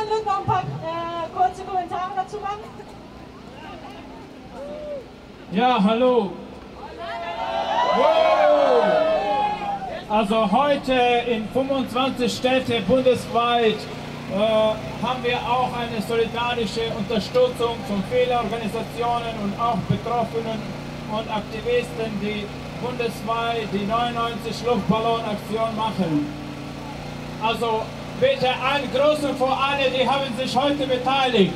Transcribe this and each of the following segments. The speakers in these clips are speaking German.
kann Luke noch ein paar äh, kurze Kommentare dazu machen. Ja, hallo. Also heute in 25 Städte bundesweit äh, haben wir auch eine solidarische Unterstützung von vielen Organisationen und auch Betroffenen und Aktivisten, die bundesweit die 99 Luftballonaktion machen. Also bitte einen Großen vor alle, die haben sich heute beteiligt.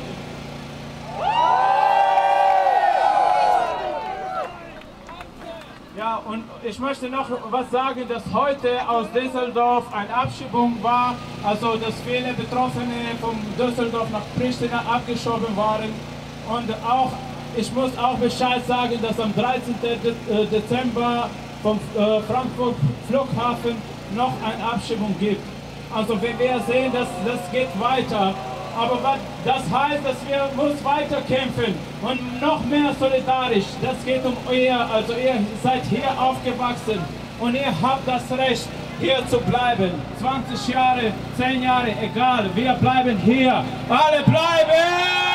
Ja, und ich möchte noch was sagen, dass heute aus Düsseldorf eine Abschiebung war, also dass viele Betroffene von Düsseldorf nach Pristina abgeschoben waren. Und auch, ich muss auch Bescheid sagen, dass am 13. De Dezember vom äh, Frankfurt Flughafen noch eine Abschiebung gibt. Also wenn wir sehen, dass das geht weiter. Aber das heißt, dass wir muss weiter kämpfen und noch mehr solidarisch. Das geht um ihr, also ihr seid hier aufgewachsen und ihr habt das Recht, hier zu bleiben. 20 Jahre, 10 Jahre, egal, wir bleiben hier. Alle bleiben!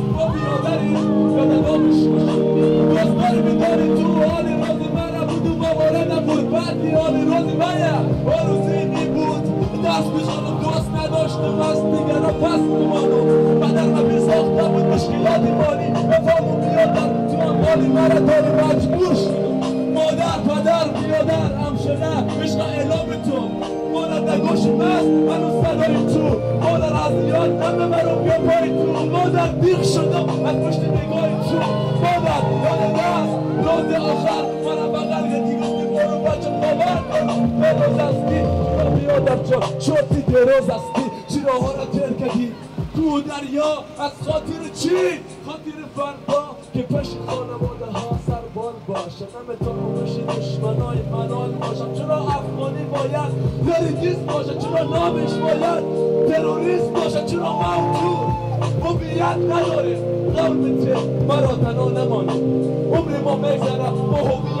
بله آرزوی بود دست بجانم دوست نداشتم از دیگران؟ پس میمانم بدنم بیساخته بود مشکلات مالی؟ بفهم و بیادر. تو مالی مرا داری مجبور. مادر پدر بیادر. همشنه عشق اعلام تو. مادر نگوشم بست هنوز صدای تو. مادر از یاد نمه مرا بیا پای تو. مادر دیخ شدم از پشت نگاه تو. مادر یاد دست. راز آخر. مرا بغل دیگه شورتی دراز هستی چرا ها را ترکدی تو دریا از خاطر چی؟ خاطر فردا که پش خانواده ها سربال باشه. نمه تا باشی دشمنای منال باشم چرا افغانی باید. تریدیست باشه چرا نامش باید تروریست باشه. چرا موجود هویت نداره قلبت مرا تنها نمانه عمر ما ما هویت.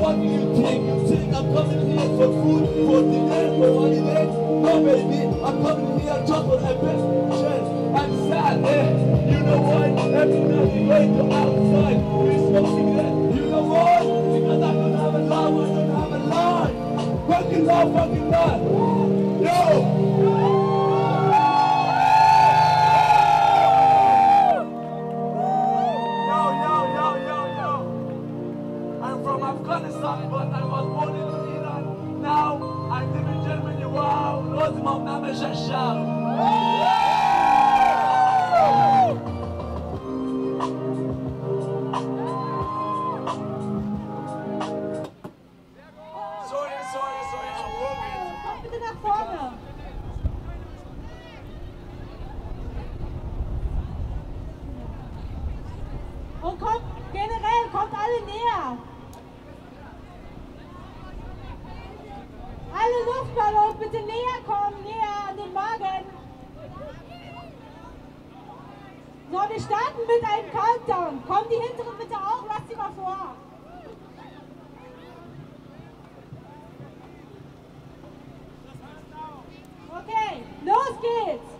What do you think? You think I'm coming here for food, for dinner, for holiday? No, baby, I'm coming here just for a best chance. I'm sad. Eh? You know why? Every night you going to outside, we smoke cigarette. You know why? Because I don't have a love, I don't have a line. Fucking love, fucking love. Wow, Rosimov Nameshasham. Sorry, sorry, sorry, working. Kommt bitte nach vorne. Und kommt generell, kommt alle näher. Alle Luftballons bitte näher kommen, So, wir starten mit einem Countdown. Kommen die hinteren bitte auch, lass sie mal vor. Okay, los geht's.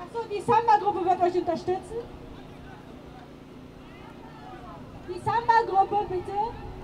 Achso, die Samba-Gruppe wird euch unterstützen. Die Samba-Gruppe bitte.